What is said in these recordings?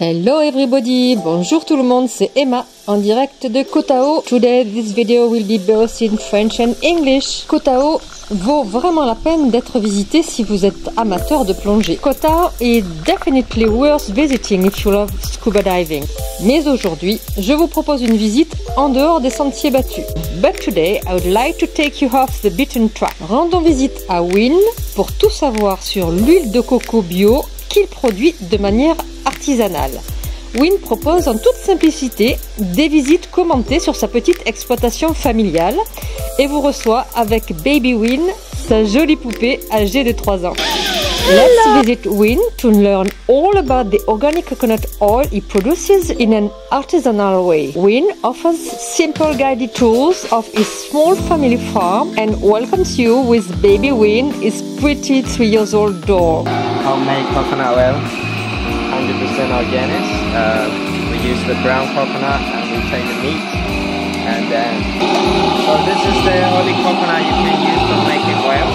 Hello everybody, bonjour tout le monde, c'est Emma en direct de Kotao. Today this video will be both in French and English. Kotao vaut vraiment la peine d'être visité si vous êtes amateur de plongée. Kotao is definitely worth visiting if you love scuba diving. Mais aujourd'hui, je vous propose une visite en dehors des sentiers battus. But today, I would like to take you off the beaten track. Rendons visite à Win pour tout savoir sur l'huile de coco bio qu'il produit de manière artisanale. Win propose en toute simplicité des visites commentées sur sa petite exploitation familiale et vous reçoit avec Baby Win, sa jolie poupée âgée de 3 ans. Let's visit Win to learn all about the organic coconut oil he produces in an artisanal way. Win offers simple guided tours of his small family farm and welcomes you with Baby Win, his pretty 3 years old dog. Homemade coconut oil 100% organic. Uh, we use the brown coconut and we take the meat. And then, so this is the only coconut you can use for making oil.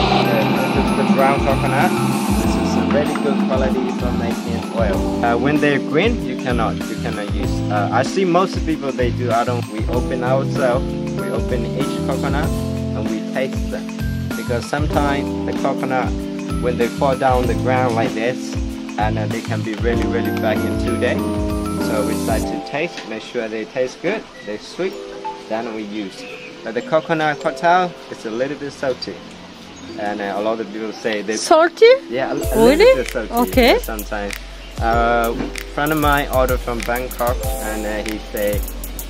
this is the brown coconut. Really good quality from making oil. Uh, when they're green, you cannot, you cannot use. Uh, I see most people they do. I don't. We open ourselves. We open each coconut and we taste them because sometimes the coconut when they fall down the ground like this and uh, they can be really really bad in two days so we start to taste make sure they taste good they're sweet then we use but the coconut cocktail is a little bit salty and uh, a lot of people say they salty? Yeah really? salty okay. sometimes. Uh, friend of mine ordered from Bangkok and uh, he say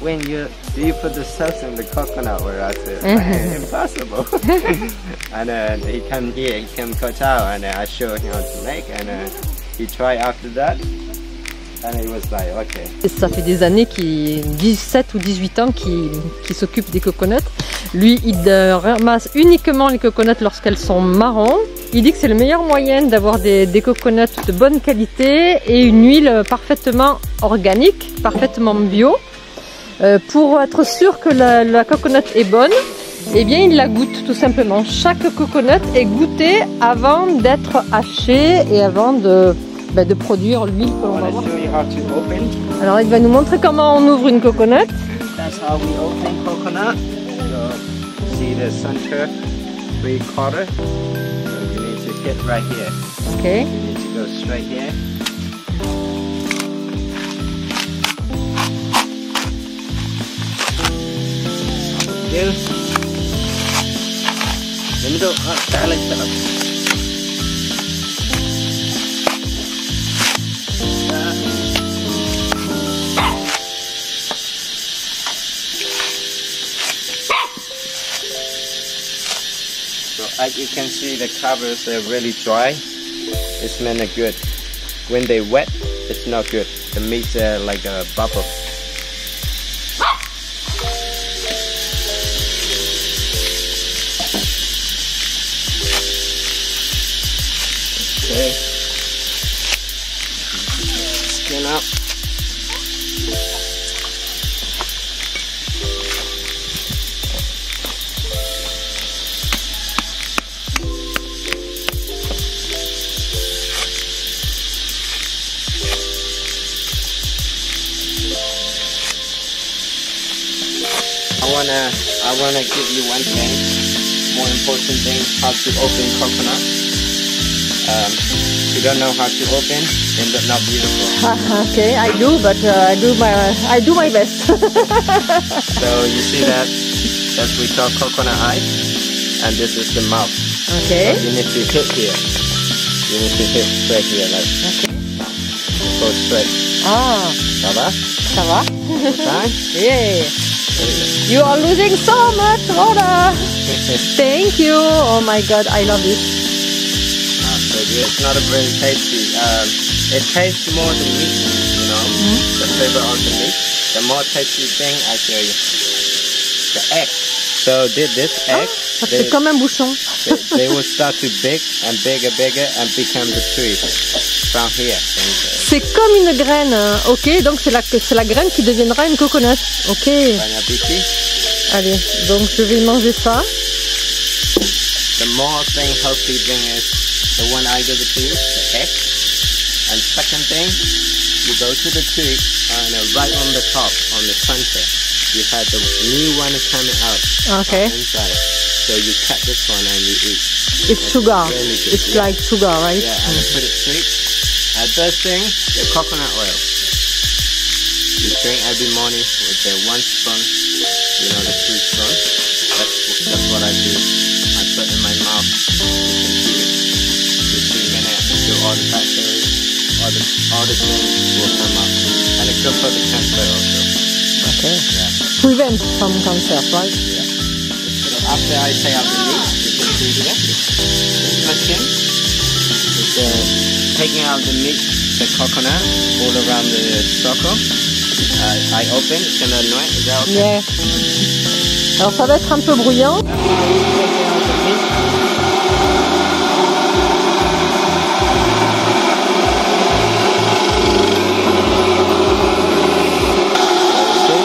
when you do you put the sauce in the coconut? Where I said impossible. And uh, he come here he came Koh and uh, I show him how to make and uh, He tried after that. Ça fait des années, qui 17 ou 18 ans qu'il qu s'occupe des coconuts. Lui, il ramasse uniquement les coconuts lorsqu'elles sont marrons. Il dit que c'est le meilleur moyen d'avoir des, des coconuts de bonne qualité et une huile parfaitement organique, parfaitement bio. Euh, pour être sûr que la, la coconut est bonne, eh bien il la goûte tout simplement. Chaque coconut est goûté avant d'être haché et avant de, ben, de produire l'huile que l'on va voir. Alors il va nous montrer comment on ouvre une coconut. That's how we open coconut. So, see the center three quarter. So you need to hit right here. Okay. You need to go straight here. Two. Ganito, ah, talag sarap. So as you can see the covers are really dry. It's meant good. When they wet, it's not good. The meat's uh, like a bubble. I wanna I wanna give you one thing, more important thing, how to open coconut. Um, if you don't know how to open, then they're not beautiful. okay, I do, but uh, I do my I do my best. so you see that that's we call coconut eye, and this is the mouth. Okay. So you need to hit here. You need to hit straight here, like Okay. go straight. Ah, Ça va? ça va? Time? yeah. You are losing so much water. Thank you. Oh my god, I love it. Ah, so good. It's not a very tasty. Um, it tastes more than meat, you know, the flavor of the meat. The more tasty thing, I show you. The egg. So did this egg, Ça they, fait comme un bouchon. they, they will start to big and bigger, bigger, and become the tree from here. C'est comme une graine. hein. Ok, donc c'est la, c'est la graine qui deviendra une coconut. Ok. Bon appétit. Allez, donc je vais manger ça. The more thing healthy thing is the one I it to the egg. And second thing, you go to the tree and uh, right on the top, on the center, you have the new one coming out Okay. inside. So you cut this one and you eat. It's sugar. really It's yeah. like sugar, right? Yeah, and I put it straight. Uh, first thing, the coconut oil. You drink every morning with the one spoon, you know, the two spoon. That's, that's what I do. I put in my mouth. You can do it 15 minutes till all the bacteria, all the, all the things will come up. And it's good for the cancer also. Okay. Yeah. Prevent some cancer, right? Yeah. So after I take out the meat, you can see here, this machine uh, taking out the meat, the coconut, all around the circle. Uh, I open, it's gonna annoy, is that okay? Yeah. Alors ça va être un peu bruyant. Taking out the meat. See?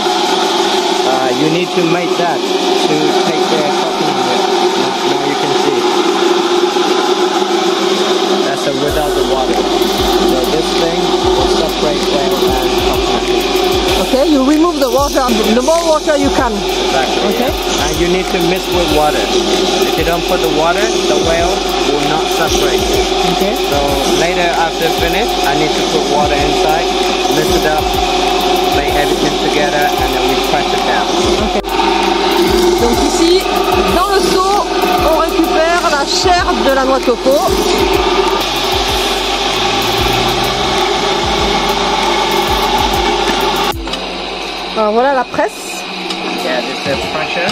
Uh, you need to make that to take A without the water. So this thing will separate oil and. Okay, you remove the water, the more water you can. Exactly. Okay. yeah. And you need to mix with water. If you don't put the water, the oil will not separate. Okay. So later after finish, I need to put water inside, mix it up, lay everything together, and then we press it down. Okay. Donc ici, dans le seau, la chair de la noix de coco. Alors voilà la presse. Yeah, this is pressure.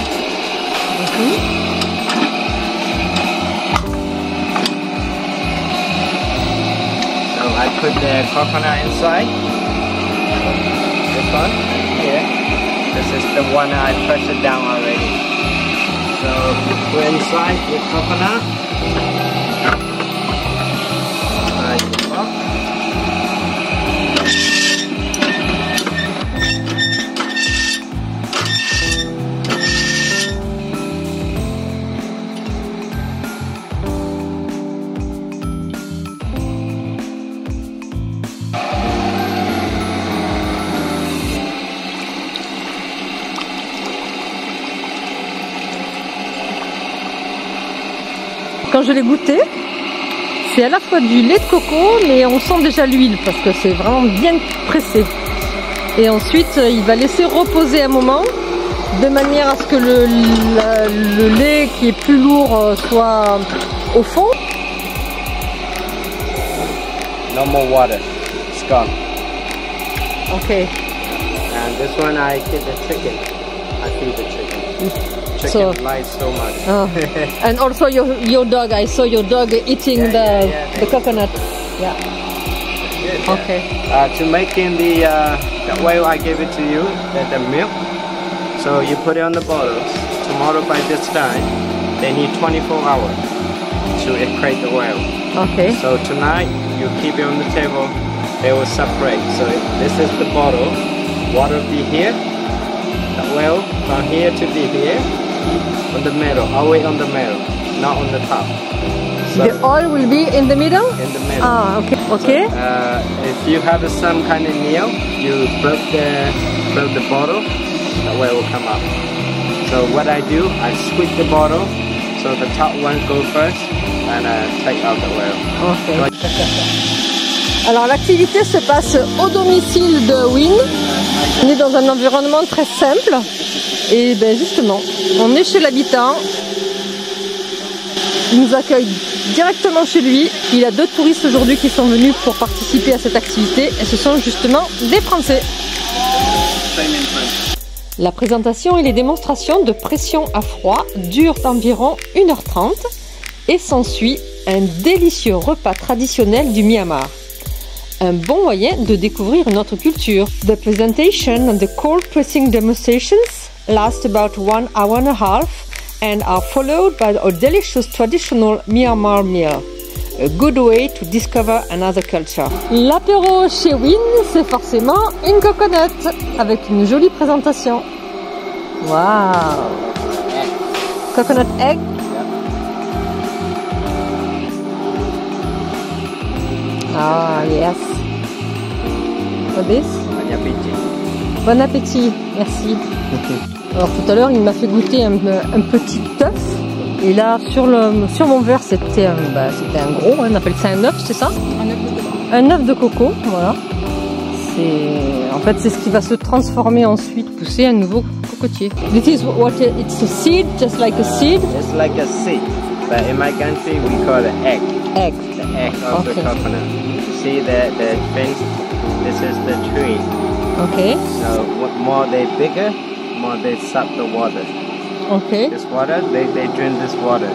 So I put the coconut inside. This one here. This is the one I pressed it down already. So we're inside the coconut. Quand je l'ai goûté, c'est à la fois du lait de coco, mais on sent déjà l'huile parce que c'est vraiment bien pressé. Et ensuite, euh, il va laisser reposer un moment de manière à ce que le, la- le lait qui est plus lourd euh, soit au fond. No more water. It's gone. Ok. And this one I give the chicken. I feed the chicken. Chicken So- likes so much. Ah. And also your, your dog, I saw your dog eating Yeah, the, yeah, the coconut. Yeah. Good. Okay. Uh, to making the uh, the way I gave it to you, the, the milk. So you put it on the bottles. Tomorrow by this time, they need 24 hours to create the oil. Okay. So tonight you keep it on the table. They will separate. So this is the bottle. Water be here. The oil from here to be here. On the middle. Always on the middle, not on the top. So The oil will be in the middle? in the middle. Ah, okay. Okay. Uh, if you have some kind of nail, you broke the broke the bottle, the oil will come up. So what I do, I squeeze the bottle, so the top one go first, and uh, take out the oil. Ok. Alors l'activité se passe au domicile de Win. On est dans un environnement très simple. Et ben justement, on est chez l'habitant. Il nous accueille directement chez lui. Il a deux touristes aujourd'hui qui sont venus pour participer à cette activité. Et ce sont justement des Français. La présentation et les démonstrations de pression à froid durent environ 1h30 et s'ensuit un délicieux repas traditionnel du Myanmar. Un bon moyen de découvrir notre culture. The presentation and the cold pressing demonstrations last about one hour and a half and are followed by a delicious traditional Myanmar meal. A good way to discover another culture. L'apéro chez Win, c'est forcément une coconut avec une jolie présentation. Wow! Coconut egg. Ah, yes. for this. Bon appétit. Bon appétit, merci. Alors tout à l'heure, il m'a fait goûter un, un petit œuf. Et là, sur, le, sur mon verre, c'était un, bah, c'était un gros, hein, on appelle ça un œuf, c'est ça? Un œuf de coco. Un œuf de coco, voilà. C'est, en fait, c'est ce qui va se transformer ensuite, pousser un nouveau cocotier. This is what it's a seed, just like a seed. It's like a seed, but in my country we call it egg. Egg. The egg of Okay. the coconut. You see the the fins? This is the tree. Okay, So what more they bigger, more they suck the water. okay, This water, they, they drink this water.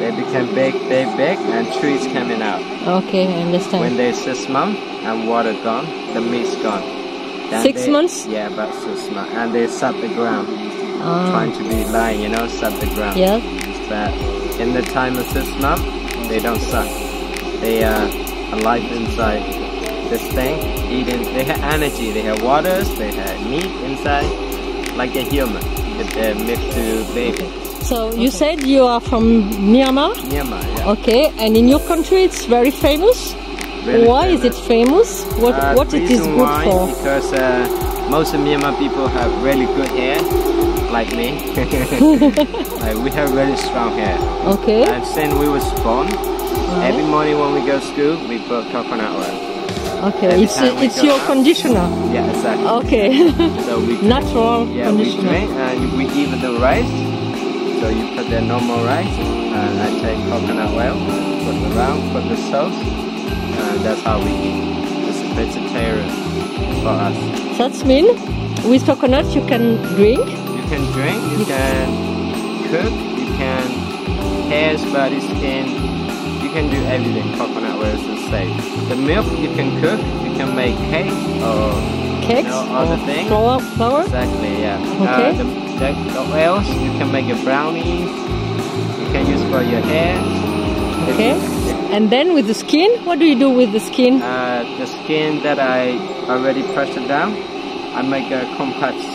They become big, big, big, and trees coming out. okay, I understand. When they six months and water gone, the meat's gone. Then Six they- months? Yeah, about six months, and they suck the ground, Ah, trying to be lying, you know, suck the ground. yeah, But in the time of six months, they don't suck. They are alive inside this thing, eating. They have energy. They have waters. They have meat inside, like a human. They're mixed to baby. So you said you are from Myanmar? Myanmar, yeah. Okay, and in your country it's very famous. Really Why is it famous? What Uh, what it is good why, for? Because uh, most of Myanmar people have really good hair, like me. like we have really strong hair. Okay, And since we was born, every morning when we go to school, we put coconut oil. Okay, every it's it's your out- conditioner. Yeah, exactly. Okay, So we natural yeah conditioner. drink and we with the rice. So you put the normal rice, and I take coconut oil, put the around, put the sauce, and that's how we eat. It's a vegetarian for us. That's mean with coconut you can drink. You can drink, you can cook, you can hair, body, skin. You can do everything. Coconut oil is safe. The milk you can cook. You can make cake or Cakes No, other or thing? flour, flour. exactly yeah. Okay. Uh, the, the, the oils you can make a brownies. You can use for your hair. Okay, you- and then with the skin, what do you do with the skin? Uh, the skin that I already pressed it down, I make a compost.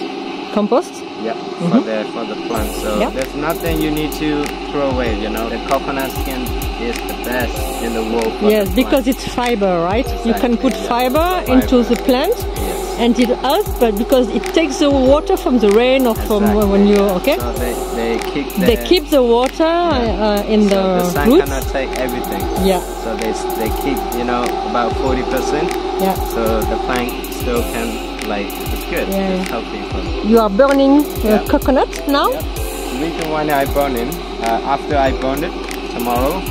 Compost. Yeah, for the for the plant. So Yeah. there's nothing you need to throw away. You know, the coconut skin is the best in the world. Yes, because it's fiber, right? You can put Exactly, yeah. fiber into the plant, yes. and it helps, but because it takes the water from the rain or from Exactly, when you yeah. okay, So they, they keep the, they keep the water uh, in so the, the sun roots. cannot take everything. Yeah, So they they keep you know about forty percent. yeah. So the plant still can like it's good. Yeah, It's healthy You are burning uh, Yeah. coconut now. Yeah. The reason why I burn it, uh, after I burn it tomorrow,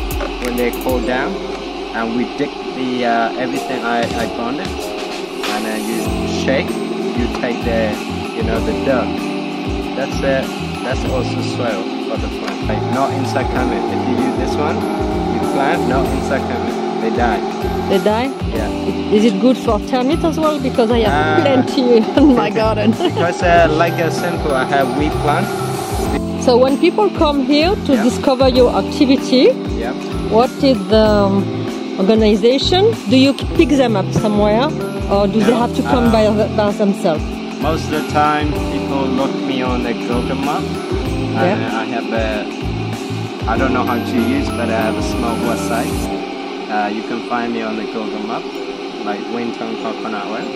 when they cool down, and we dig the uh, everything I, I it, and then you shake, you take the you know the dirt. That's it. That's also soil for the plant. Like not insect coming. If you use this one, you plant, no insect coming. They die. They die. Yeah. Is it good for termites as well? Because I have Ah. plenty in my garden. Because uh, like a simple, I have wheat plant. so when people come here to Yeah. discover your activity, Yeah. What is the um, organization? Do you pick them up somewhere, or do they have to come uh, by, by themselves? Most of the time, people look me on the Google map, and Yeah. I have a, I don't know how to use, but I have a small website. Uh, you can find me on the Google map, like Win Tun Coconut Oil.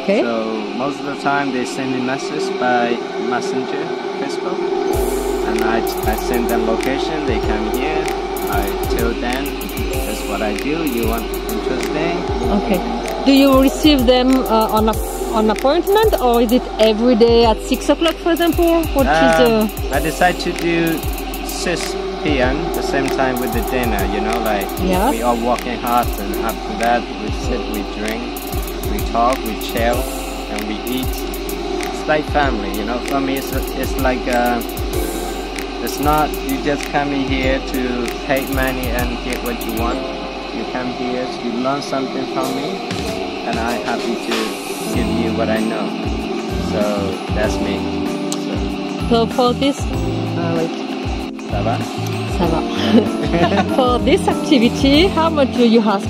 Okay. So most of the time, they send me messages by Messenger, Facebook, and I, I send them location. They come here. I tell them that's what I do. You want interesting? Okay. Do you receive them uh, on a, on appointment, or is it every day at six o'clock, for example? What is Um, the I decide to do 6 p.m. the same time with the dinner, you know, like Yeah. we are working hard and after that we sit, we drink, we talk, we chill, and we eat. It's like family, you know, for me it's, it's like, uh, it's not, you just come in here to take money and get what you want. You come here to learn something from me, and I'm happy to give you what I know. So that's me. So, so for this? Uh, wait. ça va? Ça va. For this activity, how much do you ask?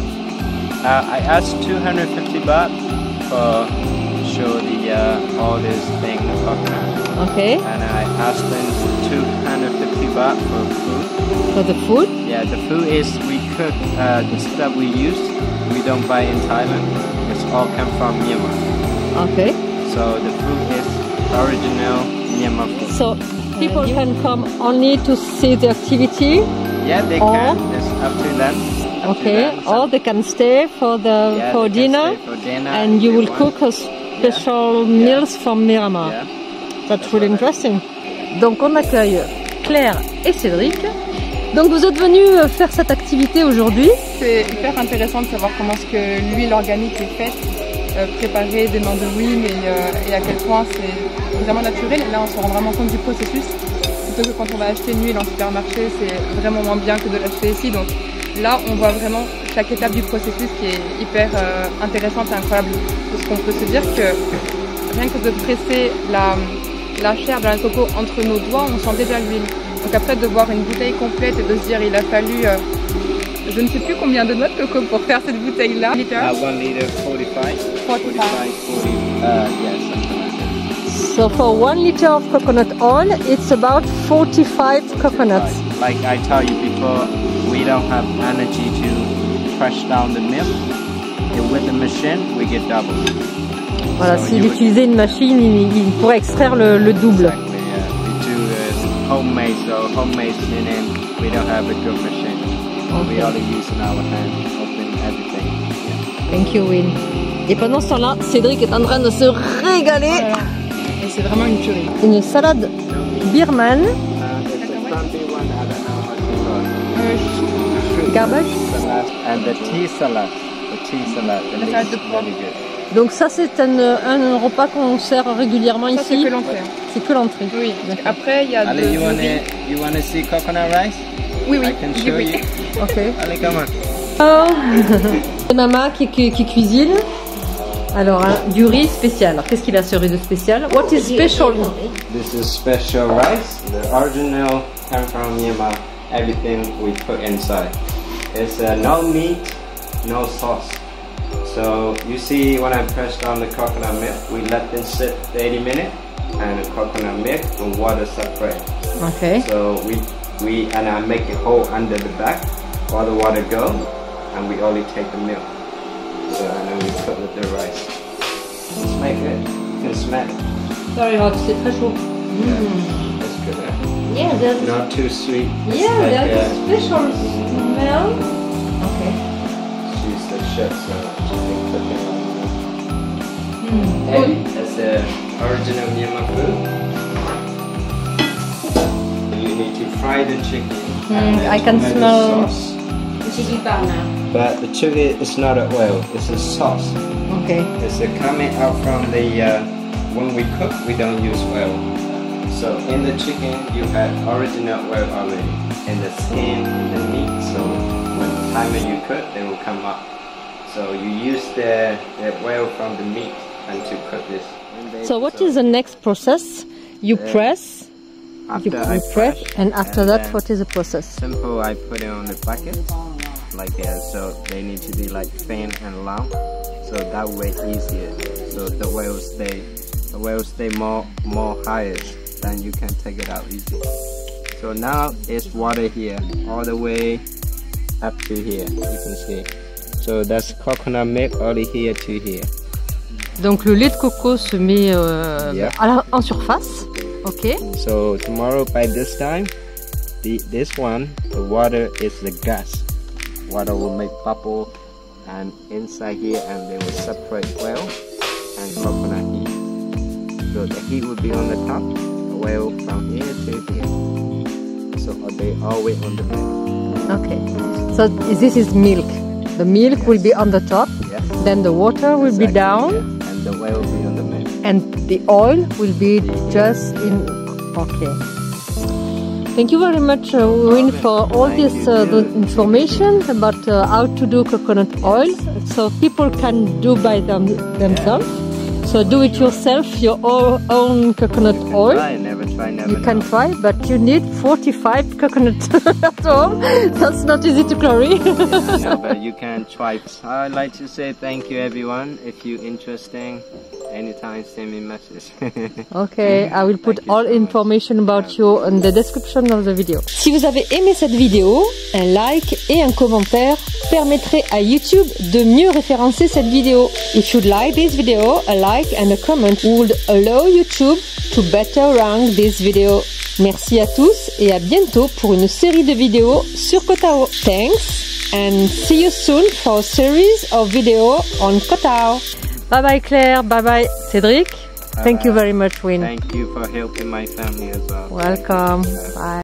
Uh, I asked 250 baht for show the uh, all this thing the coconut, Okay. and I asked them 250 baht for food. For the food? Yeah, the food is we cook uh, the stuff we use. We don't buy in Thailand. It's all come from Myanmar. Okay. So the food is original Myanmar food. So people can come only to see the activity. Yeah, they Or- can. It's up to them. Okay. Or they can stay for the Yeah, for dinner, for dinner and you will cook a special meals from Miramar. That's really interesting. Donc on accueille Claire et Cédric. Donc vous êtes venus euh, faire cette activité aujourd'hui. C'est hyper intéressant de savoir comment est-ce que l'huile organique est faite, euh, préparée des et, euh, et à quel point c'est vraiment naturel. Et là, on se rend vraiment compte du processus. Plutôt que quand on va acheter une huile en supermarché, c'est vraiment moins bien que de l'acheter ici. Donc là, on voit vraiment chaque étape du processus qui est hyper euh, intéressante et incroyable. Parce qu'on peut se dire que rien que de presser la, la chair de la coco entre nos doigts, on sent déjà l'huile. Donc après de voir une bouteille complète et de se dire il a fallu euh, je ne sais plus combien de noix de coco pour faire cette bouteille-là. Uh, one liter, 45. 45. 40. Uh, yeah, something like that. So for one liter of coconut oil, it's about 45 coconuts. Like I told you before, we don't have energy to crush down the milk. And with the machine, we get double. Voilà, So s'il would- utilisait une machine, il, il pourrait extraire le, le double. Exactly, yeah. We do uh, homemade, so homemade meaning we don't have a good machine. We Okay. only use in our hand, open everything. Yeah. Thank you, Will. Et pendant ce temps-là, Cédric est en train de se régaler. Voilà. Et c'est vraiment une tuerie. Une salade birmane, Uh. Euh, garbage. Salad and the tea salad. The tea salad, the La salade de is pois. Donc ça, c'est un, un repas qu'on sert régulièrement ça, c'est ici. que l'entrée. hein. C'est que l'entrée. Oui. Après, il y a de, Ali, you du wanna riz. you wanna see coconut rice? Oui, oui. I can show riz. you. Ok. Ali, come on. Oh. C'est Maman qui, qui, qui cuisine. Alors, hein, du riz spécial. Alors, qu'est-ce qu'il a ce riz de spécial? What is special? This is special rice. The original come from Myanmar. Everything we put inside. It's uh, no meat, no sauce. So you see when I pressed on the coconut milk, we let them sit 80 minutes and the coconut milk and water separate. Ok. So we we and I make a hole under the back, all the water go, and we only take the milk. So and then we put with the rice. Smell good. You can smell it. Sorry, Rob, c'est très chaud. That's Huh? Yeah, that's Not too sweet. Yeah, like there's a special smell. Okay. she's the chef, so she can cook it. Mm. Hey, that's the original Myanmar food. You need to fry the chicken. then I can smell- sauce. But the chili is not an oil; it's a sauce. Okay. It's coming out from the uh, when we cook, we don't use oil. So in the chicken, you have original oil already in the skin and the meat. So when the time when you cook, they will come up. So you use the, the oil from the meat and to cook this. So what is the next process? You uh, press, you, after you I press, and after that, what is the process? simple? I put it on the bucket like that. So they need to be like thin and long. So that way easier. So the oil stay, the oil stay more more higher. Then you can take it out easy. So now it's water here, all the way up to here. You can see. So that's coconut milk only here to here. Donc le lait de coco se met euh, Yeah. à la- en surface. Ok. So tomorrow by this time, the this one, the water is the gas. Water will make bubble and inside here and they will separate well and coconut heat. So the heat will be on the top, oil from here to here. So they always on the. Okay. So this is milk. The milk will be on the top, Yeah. then the water will be down, yeah. And the oil will be on the middle. and the oil will be just in. Okay. Thank you very much, uh, Win, for all Thank this uh, the information about uh, how to do coconut oil, so people can do by them themselves. So do it yourself, your own coconut oil. Try, never try, never You can know. try, but you need 45 coconut at home. That's not easy to carry. no, but you can try. I'd like to say thank you everyone. If you're interesting, Anytime, send me message. Okay, I will put all information about you in the description of the video. Si vous avez aimé cette vidéo, un like et un commentaire permettraient à YouTube de mieux référencer cette vidéo. If you like this video, a like and a comment would allow YouTube to better rank this video. Merci à tous et à bientôt pour une série de vidéos sur Kotao. Thanks and see you soon for a series of video on Kotao. Bye bye Claire, bye bye Cédric. Thank you very much, Win. Thank you for helping my family as well. Welcome. Bye.